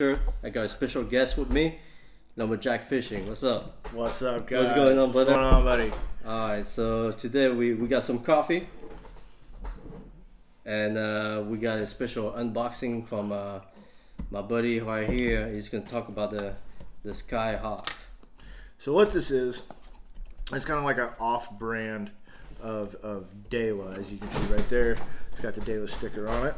I got a special guest with me, Lumberjack Fishing. What's up? What's up, guys? What's going on, brother? What's going on, buddy? All right, so today we, we got some coffee, and uh, we got a special unboxing from uh, my buddy right here. He's gonna talk about the the Skyhawk. So what this is, it's kind of like an off-brand of of Daiwa, as you can see right there. It's got the Daiwa sticker on it.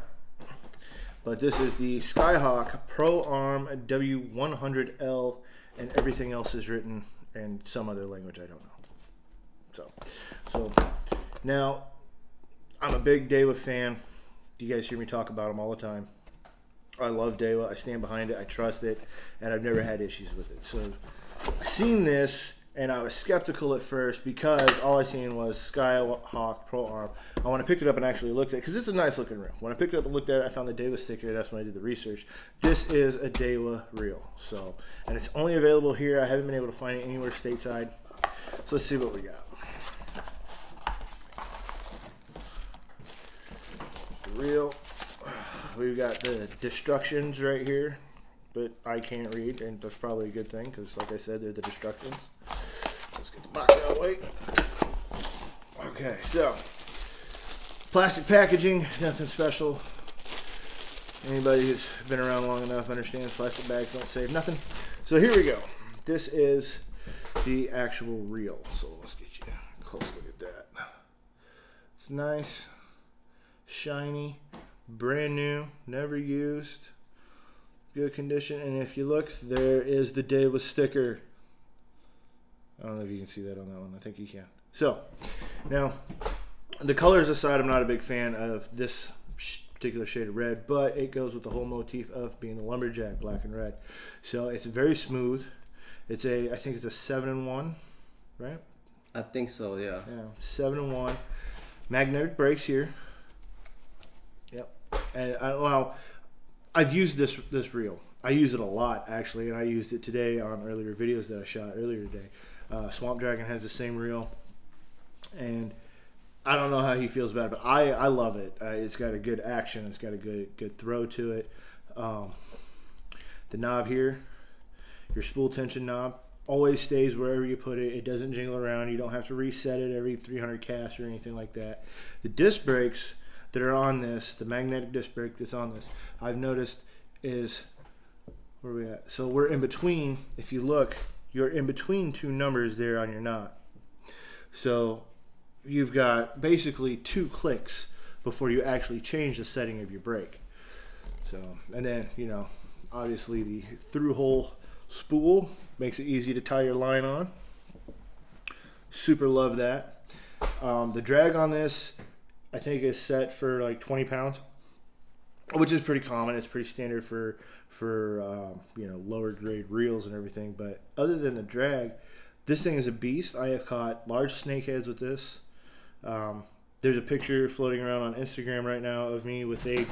But this is the Skyhawk Pro Arm W100L, and everything else is written in some other language I don't know. So, so now I'm a big Daiwa fan. You guys hear me talk about them all the time. I love Daiwa. I stand behind it. I trust it, and I've never had issues with it. So I seen this, and I was skeptical at first because all I seen was Skyhawk Pro Arm. I when I picked it up and actually looked at it, because it's a nice looking reel. When I picked it up and looked at it, I found the Daiwa sticker. That's when I did the research. This is a Daiwa reel. So, and it's only available here. I haven't been able to find it anywhere stateside. So let's see what we got. Reel. We've got the destructions right here, but I can't read, and that's probably a good thing because, like I said, they're the destructions. Let's get the box out of the way. Okay, so plastic packaging, nothing special. Anybody who's been around long enough understands plastic bags don't save nothing. So here we go. This is the actual reel. So let's get you a close look at that. It's nice, shiny, brand new, never used, good condition. And if you look, there is the Daiwa sticker. I don't know if you can see that on that one. I think you can. So, now, the colors aside, I'm not a big fan of this particular shade of red, but it goes with the whole motif of being a lumberjack, black and red. So it's very smooth. It's a, I think it's a seven and one, right? I think so. Yeah. Yeah, seven and one. Magnetic brakes here. Yep. And I, well, I've used this this reel. I use it a lot actually, and I used it today on earlier videos that I shot earlier today. Uh, Swamp Dragon has the same reel, and I don't know how he feels about it, but I, I love it. Uh, it's got a good action. It's got a good good throw to it. Um, the knob here, your spool tension knob, always stays wherever you put it. It doesn't jingle around. You don't have to reset it every 300 casts or anything like that. The disc brakes that are on this, the magnetic disc brake that's on this, I've noticed is where we at? So we're in between. If you look, you're in between two numbers there on your knot. So you've got basically two clicks before you actually change the setting of your brake. So, and then, you know, obviously the through hole spool makes it easy to tie your line on. Super love that. Um, the drag on this, I think, is set for like 20 pounds, which is pretty common. It's pretty standard for for um, you know lower grade reels and everything. But other than the drag, this thing is a beast. I have caught large snakeheads with this. Um, there's a picture floating around on Instagram right now of me with a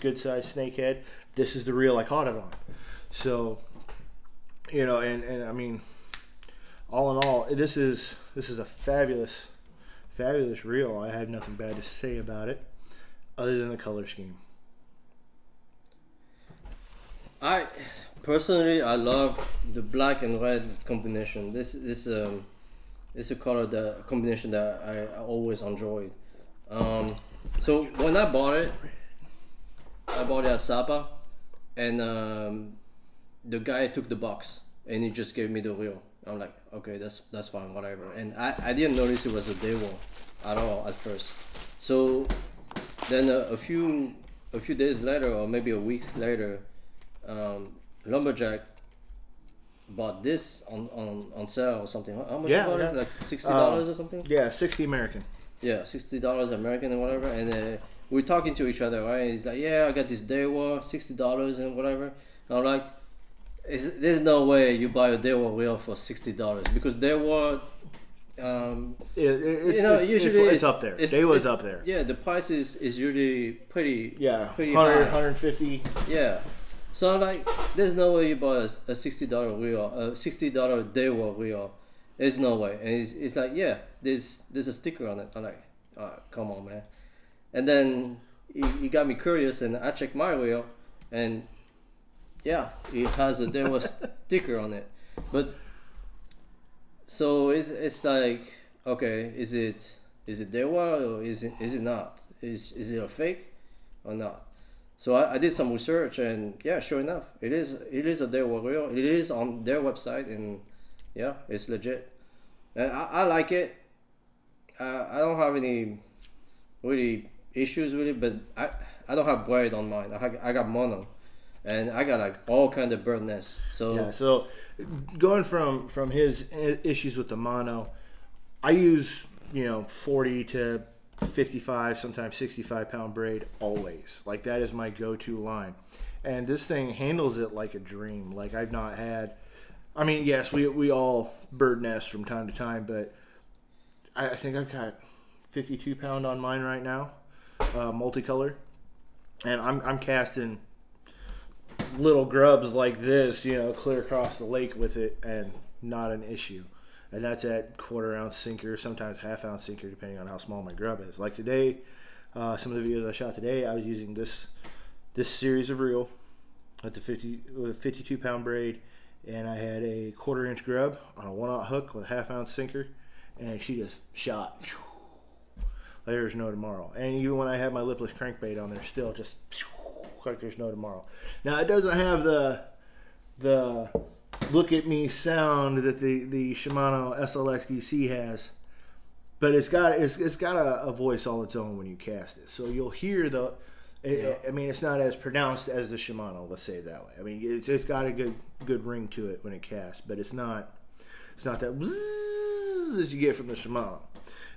good sized snakehead. This is the reel I caught it on. So, you know, and, and I mean, all in all, this is this is a fabulous, fabulous reel. I have nothing bad to say about it, other than the color scheme. I personally I love the black and red combination. This this um it's a color that combination that I, always enjoyed. Um, so when I bought it, I bought it at Sapa, and um, the guy took the box and he just gave me the reel. I'm like, okay, that's that's fine, whatever. And I, I didn't notice it was a Daiwa at all at first. So then a, a few a few days later, or maybe a week later, um, lumberjack bought this on, on, on sale or something. How much Yeah, you bought yeah. it? Like sixty dollars or something? Yeah, 60 American. Yeah, sixty dollars American and whatever. And uh, we're talking to each other, right? He's like, "Yeah, I got this Daiwa, sixty dollars and whatever." And I'm like, is, "There's no way you buy a Daiwa wheel for sixty dollars because Daiwa, um, It, it, it's, you know, it's, usually it's, it's, up there. it's- up there. Yeah, the price is, is usually pretty Yeah, pretty 100, high. 150. Yeah. So I'm like, there's no way you buy a, a sixty dollar wheel, a sixty dollar Daiwa wheel. There's no way. And it's, it's like, yeah, there's there's a sticker on it. I'm like, oh, come on, man. And then he, got me curious, and I checked my wheel, and yeah, it has a Daiwa sticker on it, but so it's it's like okay, is it is it Daiwa or is it is it not? Is is it a fake or not? So I, I did some research and yeah, sure enough, it is it is a Daiwa reel. It is on their website and yeah, it's legit. And I, I like it. Uh, I don't have any really issues with it, but I I don't have braid on mine. I, I got mono, and I got like all kind of bird nests. So Yeah. So going from from his issues with the mono, I use you know forty to fifty five, sometimes sixty five pound braid always. Like that is my go to line, and this thing handles it like a dream. Like I've not had. I mean, yes, we we all bird nest from time to time, but I, I think I've got fifty two pound on mine right now, uh, multicolor, and I'm I'm casting little grubs like this, you know, clear across the lake with it, and not an issue. And that's at quarter ounce sinker, sometimes half ounce sinker, depending on how small my grub is. Like today, uh, some of the videos I shot today, I was using this this series of reel at the 50 with a 52 pound braid, and I had a quarter inch grub on a one aught hook with a half ounce sinker, and she just shot. There's no tomorrow. And even when I had my lipless crankbait on there, still just like there's no tomorrow. Now it doesn't have the the look at me sound that the the Shimano SLX DC has, but it's got it's, it's got a, a voice all its own when you cast it. So you'll hear the. I- I mean, it's not as pronounced as the Shimano. Let's say it that way. I mean, it's, it's got a good good ring to it when it casts, but it's not it's not that bzzz as you get from the Shimano.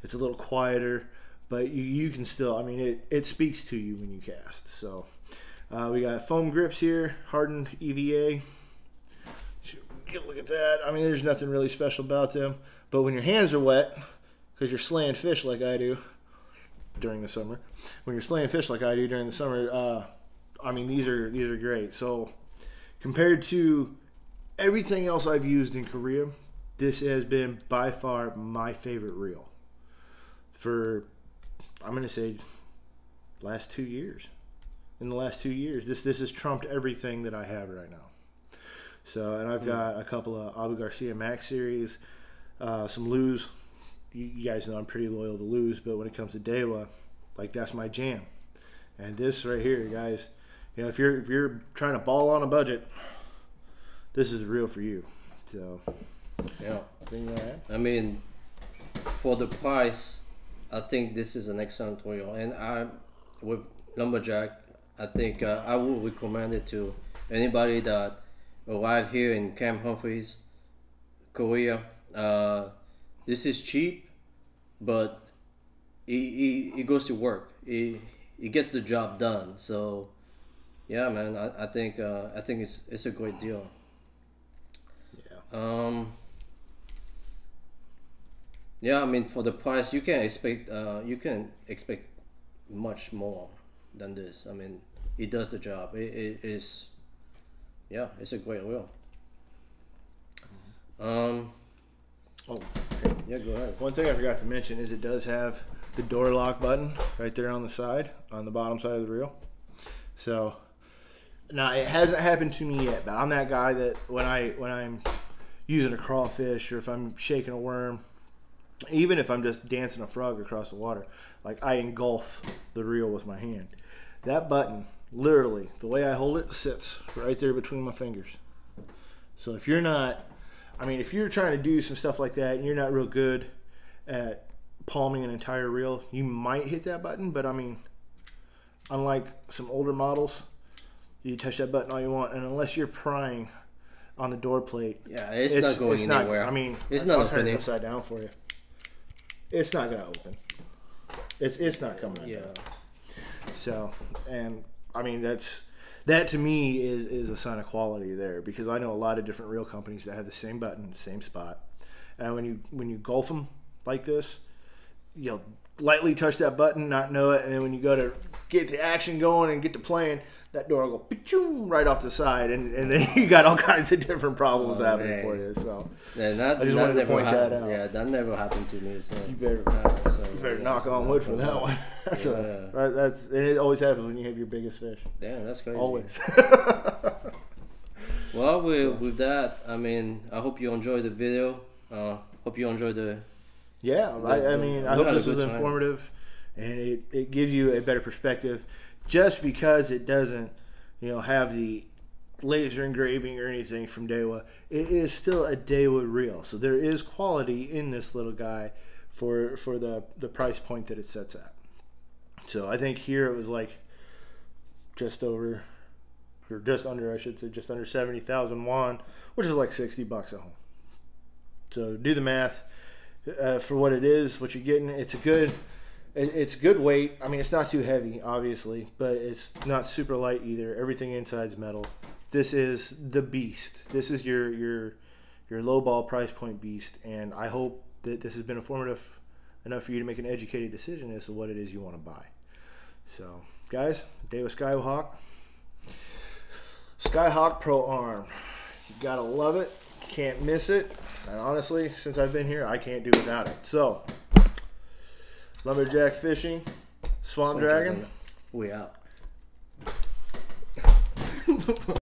It's a little quieter, but you, you can still. I mean, it, it speaks to you when you cast. So uh, we got foam grips here, hardened EVA. Get a look at that. I mean, there's nothing really special about them, but when your hands are wet, because you're slaying fish like I do during the summer, when you're slaying fish like I do during the summer, uh, I mean these are these are great. So compared to everything else I've used in Korea, this has been by far my favorite reel for I'm gonna say last two years. In the last two years, this this has trumped everything that I have right now. So, and I've got a couple of Abu Garcia Max series, uh, some Lew's. You, you guys know I'm pretty loyal to Lew's, but when it comes to Daiwa, like that's my jam. And this right here, guys, you know, if you're if you're trying to ball on a budget, this is real for you. So, yeah. I mean, for the price, I think this is an excellent reel, and I with lumberjack, I think uh, I would recommend it to anybody that arrive here in Camp Humphreys, Korea. Uh, this is cheap, but it, it, it goes to work. It, it gets the job done. So, yeah, man, I, I think uh, I think it's it's a great deal. Yeah. Um. Yeah, I mean, for the price, you can expect uh, you can expect much more than this. I mean, it does the job. It, it is, yeah, it's a great wheel. Um. Oh, Yeah, go ahead. One thing I forgot to mention is it does have the door lock button right there on the side, on the bottom side of the reel. So now it hasn't happened to me yet, but I'm that guy that when I when I'm using a crawfish or if I'm shaking a worm, even if I'm just dancing a frog across the water, like I engulf the reel with my hand. That button, literally, the way I hold it sits right there between my fingers. So if you're not I mean, if you're trying to do some stuff like that and you're not real good at palming an entire reel, you might hit that button. But I mean, unlike some older models, you touch that button all you want, and unless you're prying on the door plate, Yeah, it's, not going not- anywhere. I mean, it's I'll not turn it upside down for you. It's not gonna open. It's it's not coming. Yeah. undone. So, and I mean that's that to me is is a sign of quality there because I know a lot of different reel companies that have the same button, same spot, and when you when you golf them like this, you'll lightly touch that button, not know it, and then when you go to get the action going and get to playing, that door will go right off the side, and, and then you got all kinds of different problems Oh, happening man. for you. So Yeah, that, I just that wanted to never point that out. Yeah, that never happened to me. So you better uh, so, you better knock on wood for that one. That's a Yeah. right, that's and it always happens when you have your biggest fish. Yeah, that's crazy. Always. Well, with, with that, I mean, I hope you enjoyed the video. Uh, hope you enjoyed the. Yeah, I, I mean, I hope this was good time. informative, and it, it gives you a better perspective. Just because it doesn't, you know, have the laser engraving or anything from Daiwa, it is still a Daiwa reel. So there is quality in this little guy for for the the price point that it sets at. So I think here it was like just over, or just under, I should say, just under seventy thousand won, which is like sixty bucks at home. So do the math uh, for what it is, what you're getting. It's a good, it, it's good weight. I mean, it's not too heavy, obviously, but it's not super light either. Everything inside's metal. This is the beast. This is your your your low ball price point beast, and I hope that this has been informative enough for you to make an educated decision as to what it is you want to buy. So, guys, day with Skyhawk. Skyhawk Pro Arm. You gotta love it. Can't miss it. And honestly, since I've been here, I can't do without it. So, Lumberjack Fishing, Swamp Dragon. We out.